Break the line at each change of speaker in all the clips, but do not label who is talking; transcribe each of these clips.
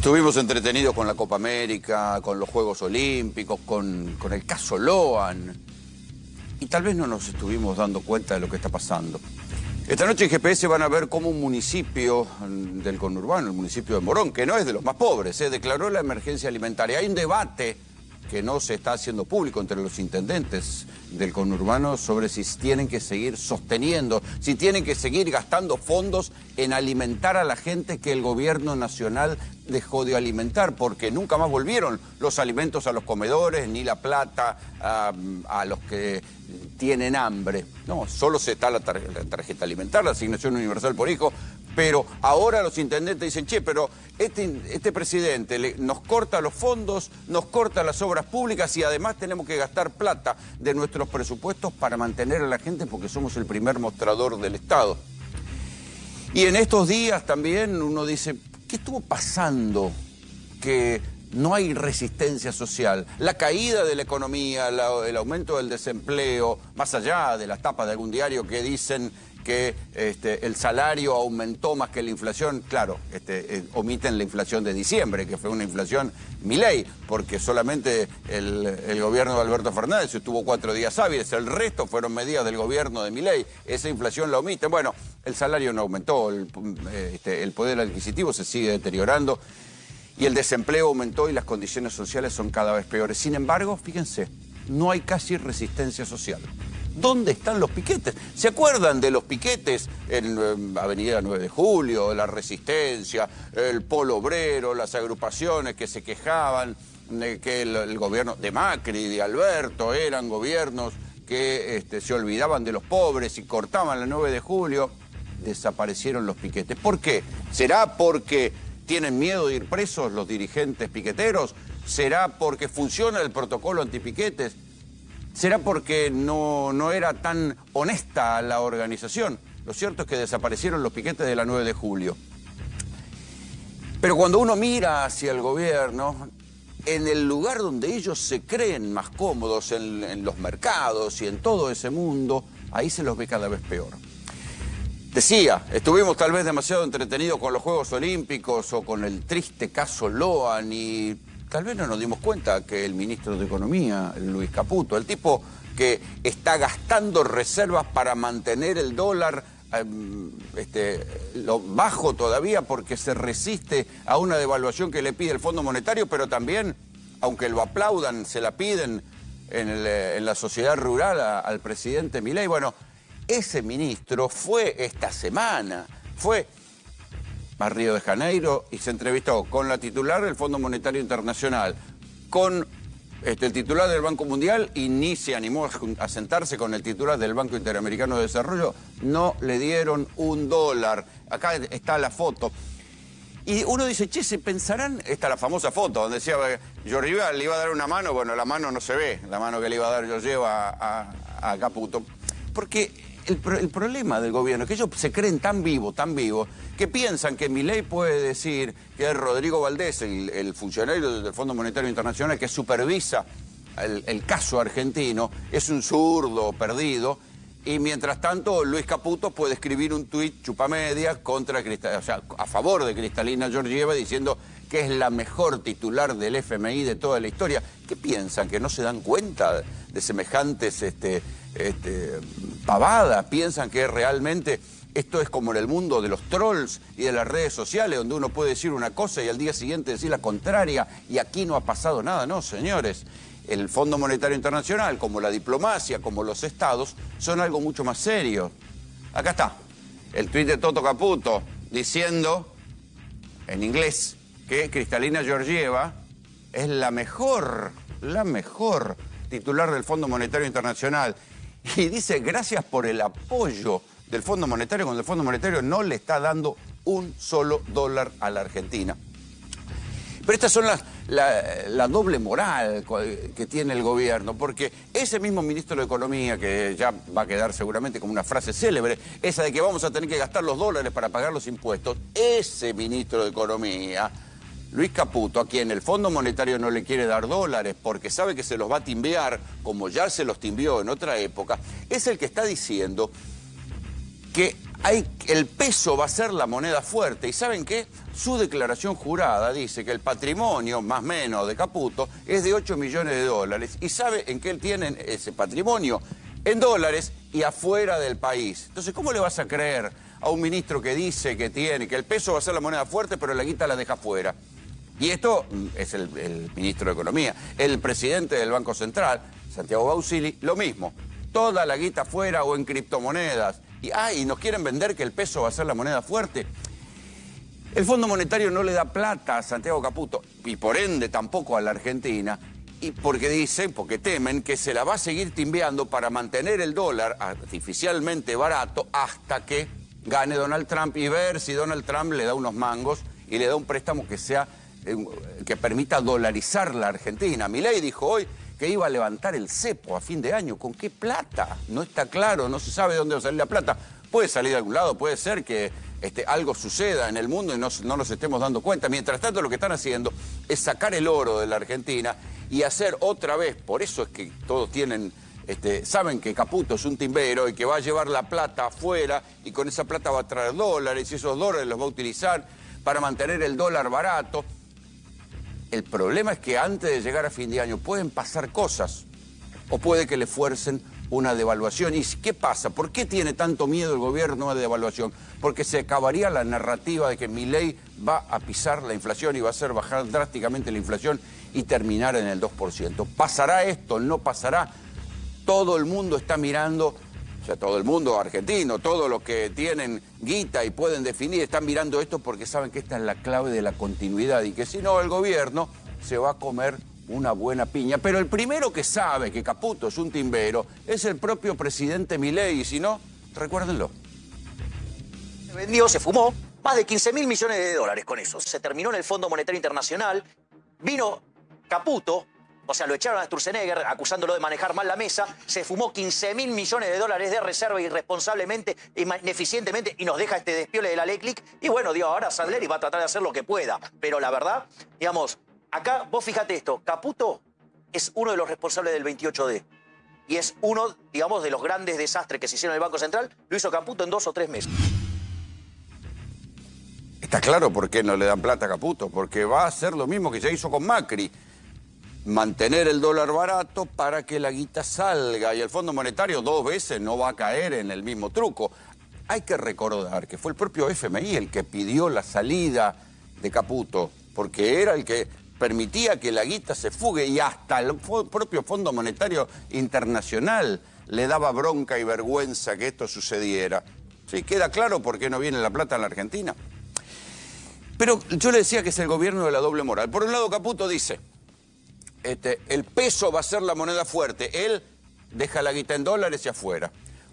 Estuvimos entretenidos con la Copa América, con los Juegos Olímpicos, con, con el caso Loan. Y tal vez no nos estuvimos dando cuenta de lo que está pasando. Esta noche en GPS van a ver cómo un municipio del conurbano, el municipio de Morón, que no es de los más pobres, se declaró la emergencia alimentaria. Hay un debate que no se está haciendo público entre los intendentes del conurbano sobre si tienen que seguir sosteniendo, si tienen que seguir gastando fondos en alimentar a la gente que el gobierno nacional dejó de alimentar, porque nunca más volvieron los alimentos a los comedores, ni la plata a, los que tienen hambre. No, solo se está la, la tarjeta alimentar, la asignación universal por hijo, pero ahora los intendentes dicen, che, pero este, este presidente nos corta los fondos, nos corta las obras públicas y además tenemos que gastar plata de nuestros presupuestos para mantener a la gente porque somos el primer mostrador del Estado. Y en estos días también uno dice, ¿qué estuvo pasando? Que no hay resistencia social. La caída de la economía, el aumento del desempleo, más allá de las tapas de algún diario que dicen que este, el salario aumentó más que la inflación, claro, este, eh, omiten la inflación de diciembre, que fue una inflación ley, porque solamente el, gobierno de Alberto Fernández estuvo cuatro días hábiles, el resto fueron medidas del gobierno de Milei, esa inflación la omiten. Bueno, el salario no aumentó, el, este, el poder adquisitivo se sigue deteriorando y el desempleo aumentó y las condiciones sociales son cada vez peores. Sin embargo, fíjense, no hay casi resistencia social. ¿Dónde están los piquetes? ¿Se acuerdan de los piquetes en, Avenida 9 de Julio, la Resistencia, el Polo Obrero, las agrupaciones que se quejaban de que el, gobierno de Macri, y de Alberto, eran gobiernos que este, se olvidaban de los pobres y cortaban la 9 de julio? Desaparecieron los piquetes. ¿Por qué? ¿Será porque tienen miedo de ir presos los dirigentes piqueteros? ¿Será porque funciona el protocolo antipiquetes? ¿Será porque no, no era tan honesta la organización? Lo cierto es que desaparecieron los piquetes de la 9 de julio. Pero cuando uno mira hacia el gobierno, en el lugar donde ellos se creen más cómodos, en, los mercados y en todo ese mundo, ahí se los ve cada vez peor. Decía, estuvimos tal vez demasiado entretenidos con los Juegos Olímpicos o con el triste caso Loan y tal vez no nos dimos cuenta que el ministro de Economía, Luis Caputo, el tipo que está gastando reservas para mantener el dólar em, este, bajo todavía porque se resiste a una devaluación que le pide el Fondo Monetario, pero también, aunque lo aplaudan, se la piden en, eh, la sociedad rural al presidente Milei. Bueno, ese ministro fue esta semana, fue a Río de Janeiro y se entrevistó con la titular del Fondo Monetario Internacional, con este, el titular del Banco Mundial y ni se animó a sentarse con el titular del Banco Interamericano de Desarrollo. No le dieron un dólar. Acá está la foto. Y uno dice, che, se pensarán, esta es la famosa foto, donde decía, Giorgio le iba a dar una mano, bueno, la mano no se ve, la mano que le iba a dar Giorgio a, a, a Caputo. Porque el, problema del gobierno es que ellos se creen tan vivos, tan vivos, que piensan que mi ley puede decir que Rodrigo Valdés, el, funcionario del Fondo Monetario Internacional que supervisa el, caso argentino, es un zurdo perdido. Y mientras tanto, Luis Caputo puede escribir un tuit chupamedia contra o sea, a favor de Cristalina Georgieva diciendo que es la mejor titular del FMI de toda la historia. ¿Qué piensan? ¿Que no se dan cuenta de semejantes este, este, pavada, piensan que realmente esto es como en el mundo de los trolls y de las redes sociales, donde uno puede decir una cosa y al día siguiente decir la contraria, y aquí no ha pasado nada, no, señores. El Fondo Monetario Internacional, como la diplomacia, como los estados, son algo mucho más serio. Acá está, el tuit de Toto Caputo, diciendo, en inglés, que Cristalina Georgieva es la mejor, la mejor titular del Fondo Monetario Internacional y dice gracias por el apoyo del Fondo Monetario cuando el Fondo Monetario no le está dando un solo dólar a la Argentina. Pero estas son las, la, doble moral que tiene el gobierno, porque ese mismo ministro de Economía, que ya va a quedar seguramente como una frase célebre, esa de que vamos a tener que gastar los dólares para pagar los impuestos, ese ministro de Economía Luis Caputo, a quien el Fondo Monetario no le quiere dar dólares porque sabe que se los va a timbear, como ya se los timbió en otra época, es el que está diciendo que hay, el peso va a ser la moneda fuerte. ¿Y saben qué? Su declaración jurada dice que el patrimonio, más o menos, de Caputo es de 8 millones de dólares. ¿Y sabe en qué él tiene ese patrimonio? En dólares y afuera del país. Entonces, ¿cómo le vas a creer a un ministro que dice que tiene, que el peso va a ser la moneda fuerte, pero la guita la deja afuera? Y esto es el, ministro de Economía. El presidente del Banco Central, Santiago Bausili, lo mismo. Toda la guita afuera o en criptomonedas y, ay, nos quieren vender que el peso va a ser la moneda fuerte. El Fondo Monetario no le da plata a Santiago Caputo y por ende tampoco a la Argentina. Y porque dicen, porque temen que se la va a seguir timbeando para mantener el dólar artificialmente barato hasta que gane Donald Trump y ver si Donald Trump le da unos mangos y le da un préstamo que sea que permita dolarizar la Argentina. Milei dijo hoy que iba a levantar el cepo a fin de año. ¿Con qué plata? No está claro, no se sabe dónde va a salir la plata. Puede salir de algún lado, puede ser que este, algo suceda en el mundo y no, nos estemos dando cuenta. Mientras tanto, lo que están haciendo es sacar el oro de la Argentina y hacer otra vez, por eso es que todos tienen este, saben que Caputo es un timbero y que va a llevar la plata afuera y con esa plata va a traer dólares y esos dólares los va a utilizar para mantener el dólar barato. El problema es que antes de llegar a fin de año pueden pasar cosas o puede que le fuercen una devaluación. ¿Y qué pasa? ¿Por qué tiene tanto miedo el gobierno de devaluación? Porque se acabaría la narrativa de que mi ley va a pisar la inflación y va a hacer bajar drásticamente la inflación y terminar en el 2%. ¿Pasará esto? ¿No pasará? Todo el mundo está mirando o sea, todo el mundo argentino, todos los que tienen guita y pueden definir, están mirando esto porque saben que esta es la clave de la continuidad y que si no, el gobierno se va a comer una buena piña. Pero el primero que sabe que Caputo es un timbero es el propio presidente Milei, y si no, recuérdenlo.
Se vendió, se fumó más de 15 mil millones de dólares con eso. Se terminó en el Fondo Monetario Internacional, vino Caputo, o sea, lo echaron a Sturzenegger acusándolo de manejar mal la mesa, se fumó 15 mil millones de dólares de reserva irresponsablemente, ineficientemente, y nos deja este despiole de la ley. Y bueno, digo, ahora Sadler y va a tratar de hacer lo que pueda. Pero la verdad, digamos, acá vos fíjate esto, Caputo es uno de los responsables del 28D. Y es uno, digamos, de los grandes desastres que se hicieron en el Banco Central. Lo hizo Caputo en dos o tres meses.
Está claro por qué no le dan plata a Caputo, porque va a hacer lo mismo que ya hizo con Macri mantener el dólar barato para que la guita salga y el Fondo Monetario dos veces no va a caer en el mismo truco. Hay que recordar que fue el propio FMI el que pidió la salida de Caputo, porque era el que permitía que la guita se fugue y hasta el propio Fondo Monetario Internacional le daba bronca y vergüenza que esto sucediera. Sí, queda claro por qué no viene la plata en la Argentina. Pero yo le decía que es el gobierno de la doble moral. Por un lado, Caputo dice, este, el peso va a ser la moneda fuerte. Él deja la guita en dólares y afuera.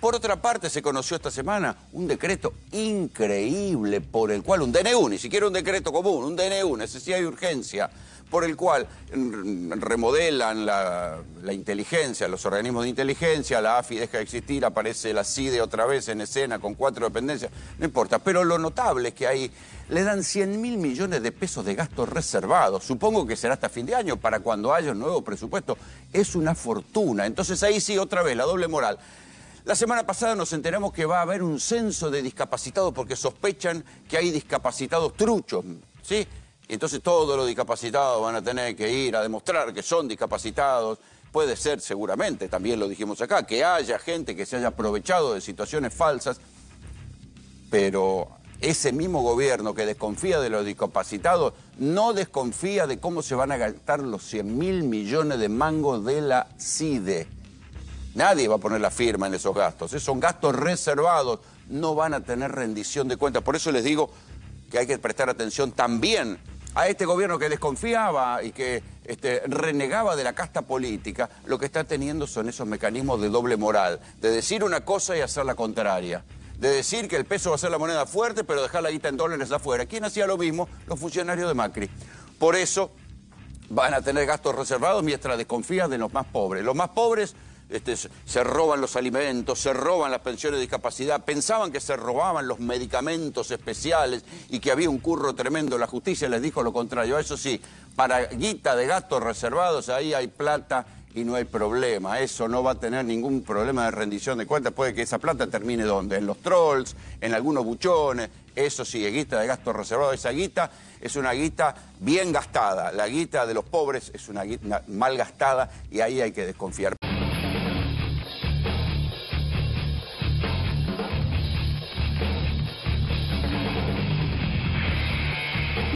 Por otra parte, se conoció esta semana un decreto increíble por el cual, un DNU, ni siquiera un decreto común, un DNU, necesidad de urgencia, por el cual remodelan la, inteligencia, los organismos de inteligencia, la AFI deja de existir, aparece la CIDE otra vez en escena con cuatro dependencias, no importa. Pero lo notable es que ahí le dan 100 mil millones de pesos de gastos reservados. Supongo que será hasta fin de año, para cuando haya un nuevo presupuesto. Es una fortuna. Entonces ahí sí, otra vez, la doble moral. La semana pasada nos enteramos que va a haber un censo de discapacitados porque sospechan que hay discapacitados truchos, ¿sí? Entonces todos los discapacitados van a tener que ir a demostrar que son discapacitados. Puede ser seguramente, también lo dijimos acá, que haya gente que se haya aprovechado de situaciones falsas, pero ese mismo gobierno que desconfía de los discapacitados no desconfía de cómo se van a gastar los 100 mil millones de mangos de la CIDE. Nadie va a poner la firma en esos gastos. Esos son gastos reservados, no van a tener rendición de cuentas. Por eso les digo que hay que prestar atención también a este gobierno que desconfiaba y que este, renegaba de la casta política, lo que está teniendo son esos mecanismos de doble moral, de decir una cosa y hacer la contraria, de decir que el peso va a ser la moneda fuerte, pero dejar la guita en dólares afuera. ¿Quién hacía lo mismo? Los funcionarios de Macri. Por eso van a tener gastos reservados mientras desconfían de los más pobres. Los más pobres este, se roban los alimentos, se roban las pensiones de discapacidad, pensaban que se robaban los medicamentos especiales y que había un curro tremendo. La justicia les dijo lo contrario. Eso sí, para guita de gastos reservados, ahí hay plata y no hay problema. Eso no va a tener ningún problema de rendición de cuentas. Puede que esa plata termine donde? En los trolls, en algunos buchones. Eso sí, guita de gasto reservado. Esa guita es una guita bien gastada. La guita de los pobres es una guita mal gastada y ahí hay que desconfiar.